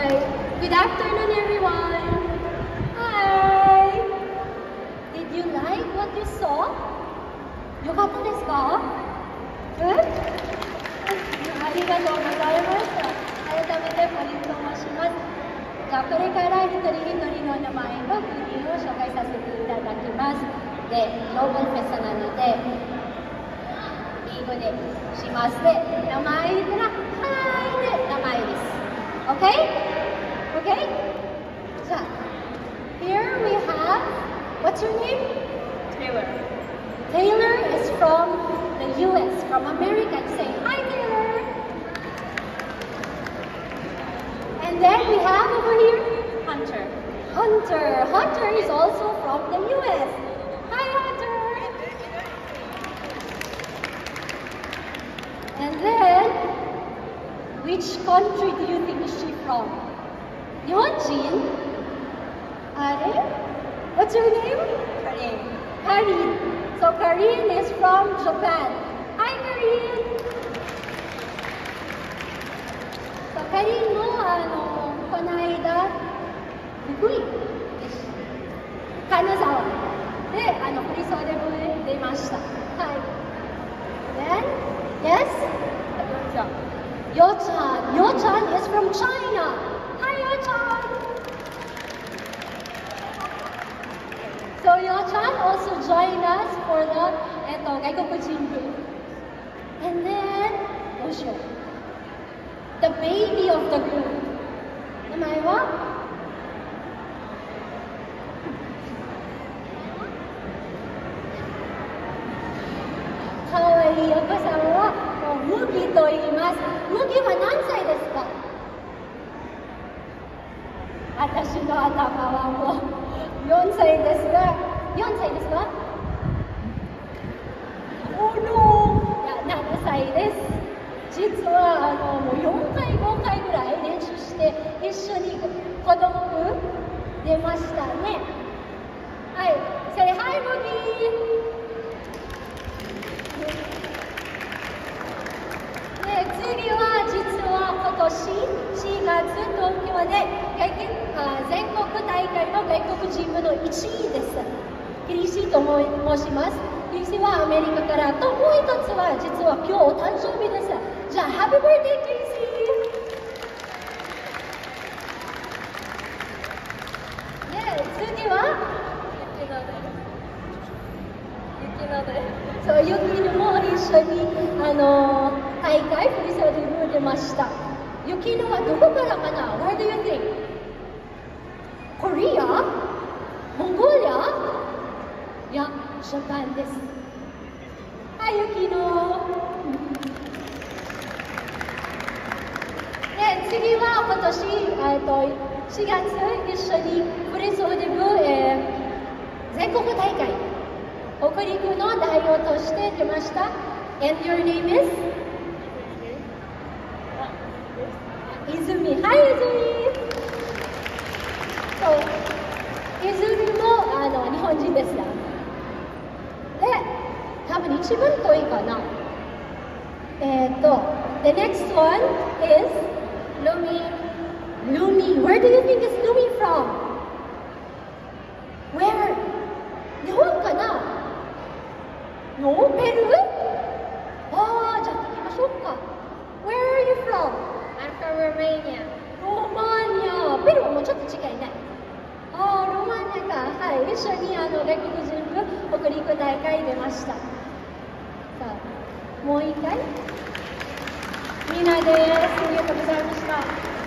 Hi. Good afternoon, everyone. Hi. Did you like what you saw? よかったですか?うんありがとうございました。改めてポリンと申します。じゃあこれから一人一人の名前と国を紹介させていただきます。で、ローバルフェスなので、英語でしますで、名前言ったら、はいで名前です。Okay? Okay? So, here we have, what's your name? Taylor. Taylor is from the US, from America. Say hi, Taylor. And then we have over here? Hunter. Hunter. Hunter is also from the US. Hi, Hunter. And then, which country do you think she's from? 日本人あれ What's your name? Karim. Karin. So Karin is from Japan. Hi Karin. So Karin もあのこの間福井です。金沢 From China. Hi Yochan. So Yochan also join us for the えっと外国人部。And then どうしよう。The baby of the group. 名前はかわいいお子さんはもう麦と言います。麦は何歳ですか私の頭はもう4歳ですが、4歳ですか？おのいや7歳です。実はあのもう4回、5回ぐらい練習して一緒に子供部出ましたね。はい、Say hi, 麦で次は実は今年4月東京で全国大会の外国人部の1位です。キリシーと申します。キリシーはアメリカからともう一つは実は今日お誕生日です。じゃあ Happy birthday キリシーで次は？雪ので。そう、ユキルも一緒にあの大会振り袖に出ました。ユキルはどこからかな ?Where do you think? コリア？モンゴリア？いや、ジャパンです。はい、ユキル。で、次は今年、えっと4月一緒に振り袖部、えー全国大会。北陸の代表として出ました。And your name is? 泉。はい、泉。そう。泉もあの日本人ですが。で、多分一番遠いかな。えっ、と、The next one is Lumi. Lumi. Where do you think is Lumi from? Where? 日本かなノーペルああ、じゃあ聞きましょうか。Where are you from? I'm from Romania. ローマニア。ペルーはもうちょっと近いね。ああ、ローマニアか。はい。一緒にあの外国人部北陸大会出ました。さあ、もう一回。みんなです。ありがとうございました。